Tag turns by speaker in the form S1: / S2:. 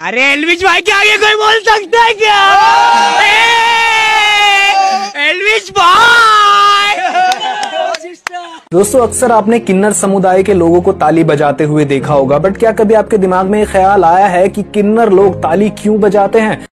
S1: अरे एलविश भाई के आगे कोई बोल सकता है क्या? एलविश भाई!
S2: दोस्तों अक्सर आपने किन्नर समुदाय के लोगों को ताली बजाते हुए देखा होगा बट क्या कभी आपके दिमाग में ये ख्याल आया है कि किन्नर लोग ताली क्यों बजाते हैं?